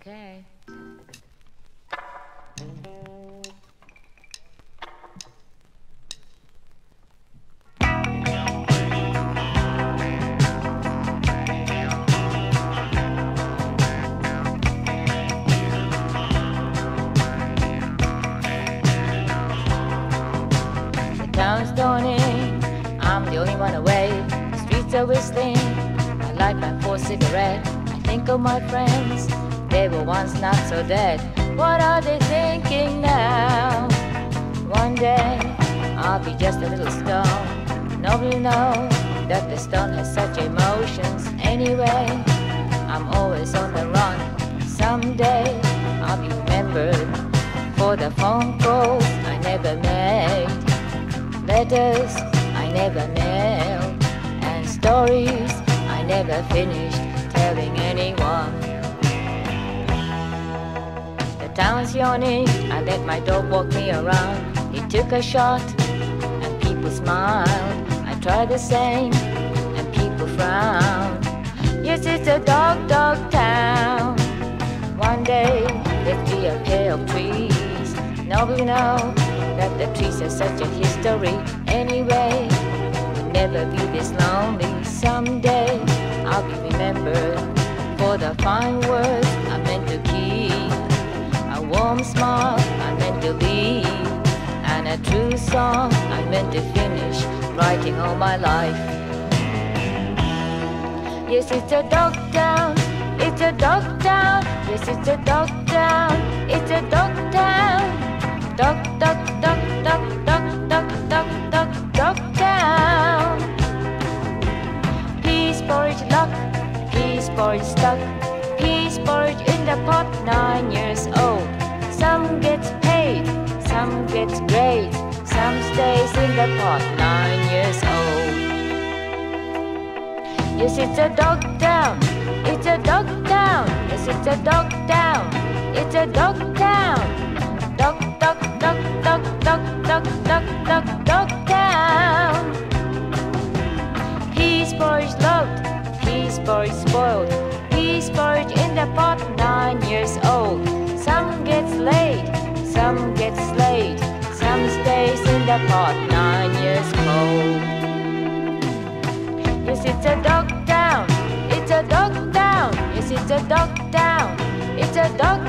Okay. Dawning, I'm the only one. The streets are whistling, I light my fourth cigarette. I think of my friends, they were once not so dead. What are they thinking now? One day, I'll be just a little stone. Nobody know that the stone has such emotions. Anyway, I'm always on the run. Someday, I'll be remembered for the phone calls I never made letters I never mailed, and stories I never finished telling anyone. Town's yawning, I let my dog walk me around. He took a shot, and people smiled. I tried the same, and people frowned. Yes, it's a dog, dog town. One day, there'll be a pair of trees. Nobody know that the trees have such a history. Anyway, we'll never be this lonely. Warm smile I meant to leave. And a true song I meant to finish writing all my life. Yes, it's a dog town. It's a dog town. Yes, it's a dog town. It's a dog town. Dog, dog, dog, dog, dog, dog, dog, dog, dog Yes, it's a dog town. It's a dog town. Yes, it's a dog town. It's a dog town. Dog, dog, dog, dog, dog, dog, dog, dog, dog town. Peas porridge loved. Peas porridge spoiled. Peas porridge in the pot. Nine years old. Some gets laid. Some gets slayed. Some stays in the pot. Nine years old. Yes, it's a dog it's a dog town. It's a dog